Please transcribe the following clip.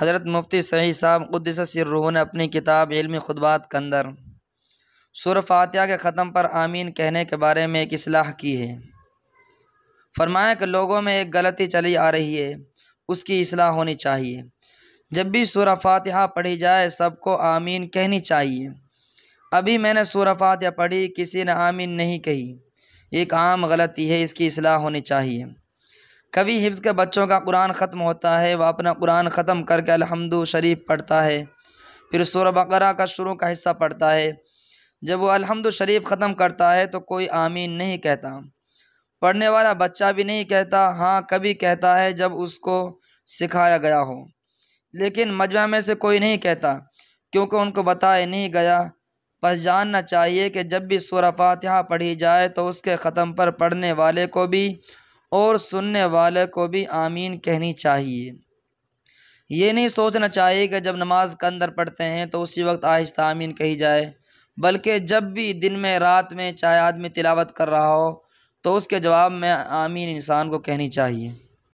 हज़रत मुफ्ती सही साहब सिर्रूह ने अपनी किताब इल्मी खुदबात के अंदर सुर फातिहा के ख़त्म पर आमीन कहने के बारे में एक असलाह की है। फरमाया कि लोगों में एक गलती चली आ रही है, उसकी असलाह होनी चाहिए। जब भी सूर फातिहा पढ़ी जाए, सबको आमीन कहनी चाहिए। अभी मैंने सूर फातिहा पढ़ी, किसी ने आमीन नहीं कही। एक आम गलती है, इसकी असलाह होनी चाहिए। कभी हिफ्ज़ के बच्चों का कुरान ख़त्म होता है, वह अपना कुरान ख़त्म करके अलहमदु शरीफ पढ़ता है। फिर सूर बकरा का शुरू का हिस्सा पढ़ता है। जब वो अलहमदु शरीफ ख़त्म करता है तो कोई आमीन नहीं कहता। पढ़ने वाला बच्चा भी नहीं कहता हाँ कभी कहता है जब उसको सिखाया गया हो। लेकिन मजमा में से कोई नहीं कहता, क्योंकि उनको बताया नहीं गया। बस जानना चाहिए कि जब भी सूर फातिहा पढ़ी जाए तो उसके ख़त्म पर पढ़ने वाले को भी और सुनने वाले को भी आमीन कहनी चाहिए। ये नहीं सोचना चाहिए कि जब नमाज़ के अंदर पढ़ते हैं तो उसी वक्त आहिस्ता आमीन कही जाए, बल्कि जब भी दिन में, रात में चाहे आदमी तिलावत कर रहा हो तो उसके जवाब में आमीन इंसान को कहनी चाहिए।